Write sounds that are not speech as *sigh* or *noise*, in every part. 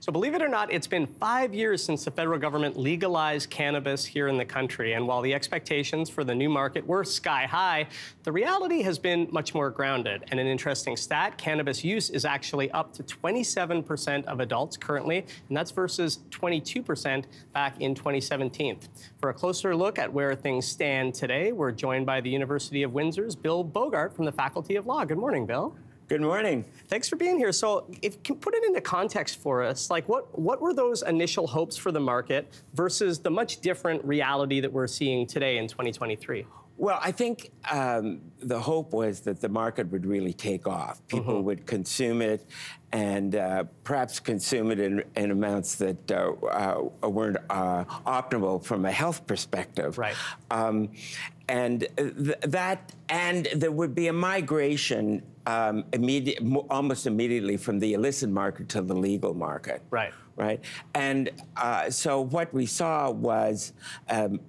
So, believe it or not, it's been five years since the federal government legalized cannabis here in the country. And while the expectations for the new market were sky high, the reality has been much more grounded. And an interesting stat cannabis use is actually up to 27% of adults currently, and that's versus 22% back in 2017. For a closer look at where things stand today, we're joined by the University of Windsor's Bill Bogart from the Faculty of Law. Good morning, Bill. Good morning. Thanks for being here. So, if you can put it into context for us, like what what were those initial hopes for the market versus the much different reality that we're seeing today in 2023? Well, I think um, the hope was that the market would really take off. People mm-hmm. would consume it and uh, perhaps consume it in, in amounts that uh, uh, weren't uh, optimal from a health perspective. Right. Um, and th- that, and there would be a migration um, immediate, almost immediately from the illicit market to the legal market. Right. Right. And uh, so what we saw was um,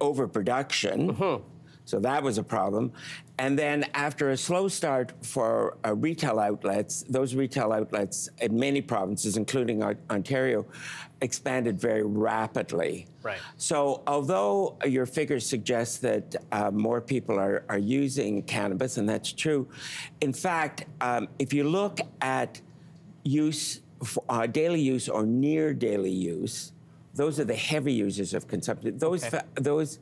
overproduction. Mm-hmm. So that was a problem. And then after a slow start for uh, retail outlets, those retail outlets in many provinces, including Ontario, expanded very rapidly. Right. So although your figures suggest that uh, more people are, are using cannabis, and that's true, in fact, um, if you look at use, for, uh, daily use or near daily use, those are the heavy users of consumption. Those, okay. those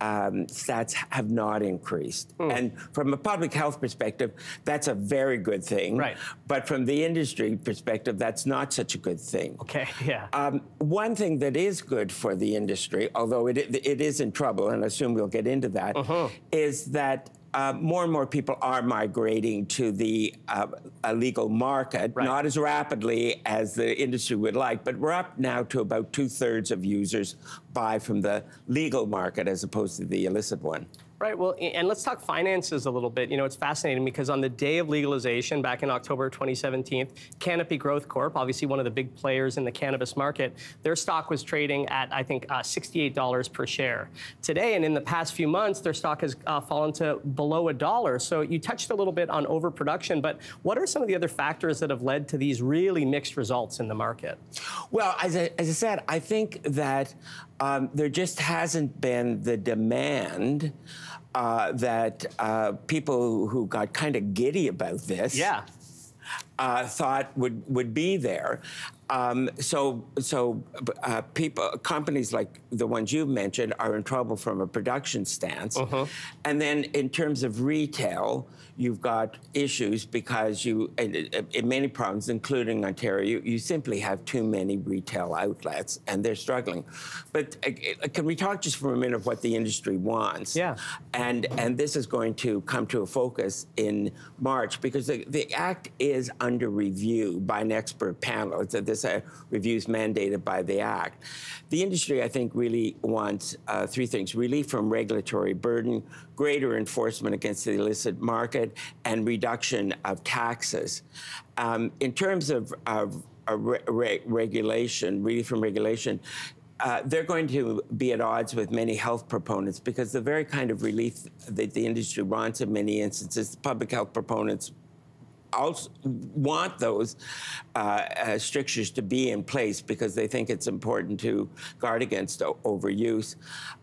um, stats have not increased. Mm. And from a public health perspective, that's a very good thing. Right. But from the industry perspective, that's not such a good thing. Okay, *laughs* yeah. Um, one thing that is good for the industry, although it, it is in trouble, and I assume we'll get into that, uh-huh. is that uh, more and more people are migrating to the uh, legal market, right. not as rapidly as the industry would like, but we're up now to about two thirds of users buy from the legal market as opposed to the illicit one. Right. Well, and let's talk finances a little bit. You know, it's fascinating because on the day of legalization back in October 2017, Canopy Growth Corp, obviously one of the big players in the cannabis market, their stock was trading at, I think, uh, $68 per share. Today, and in the past few months, their stock has uh, fallen to below a dollar. So you touched a little bit on overproduction, but what are some of the other factors that have led to these really mixed results in the market? Well, as I, as I said, I think that um, there just hasn't been the demand uh, that uh, people who got kind of giddy about this yeah. Uh, thought would, would be there. Um, so, so uh, people, companies like the ones you've mentioned are in trouble from a production stance. Uh-huh. And then in terms of retail, you've got issues because you, in, in many provinces, including Ontario, you, you, simply have too many retail outlets, and they're struggling. But uh, can we talk just for a minute of what the industry wants? Yeah. And and this is going to come to a focus in March because the, the act is under review by an expert panel. It's a, this uh, review is mandated by the act. The industry, I think, really wants uh, three things: relief from regulatory burden, greater enforcement against the illicit market, and reduction of taxes. Um, in terms of, of re regulation, relief from regulation, uh, they're going to be at odds with many health proponents because the very kind of relief that the industry wants in many instances, public health proponents also want those uh, uh, strictures to be in place because they think it's important to guard against overuse.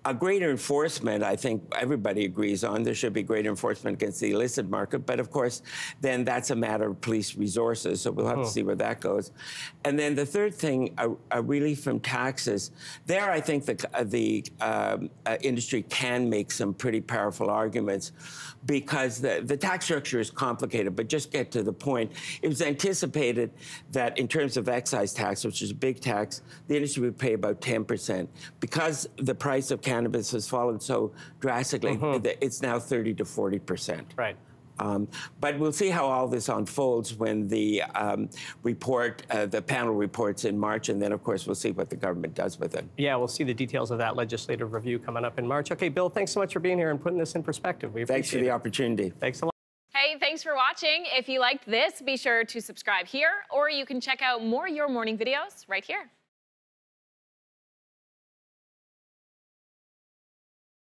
A greater enforcement, I think everybody agrees on. There should be greater enforcement against the illicit market, but of course, then that's a matter of police resources. So we'll have oh. to see where that goes. And then the third thing, a, a relief from taxes. There, I think the the um, uh, industry can make some pretty powerful arguments because the the tax structure is complicated. But just get to the point. It was anticipated that in terms of excise tax, which is a big tax, the industry would pay about 10%. Because the price of cannabis has fallen so drastically, mm-hmm. it's now 30 to 40%. Right. Um, but we'll see how all this unfolds when the um, report, uh, the panel reports in March, and then, of course, we'll see what the government does with it. Yeah, we'll see the details of that legislative review coming up in March. Okay, Bill, thanks so much for being here and putting this in perspective. We Thanks for the it. opportunity. Thanks a lot. Thanks for watching. If you liked this, be sure to subscribe here, or you can check out more Your Morning videos right here.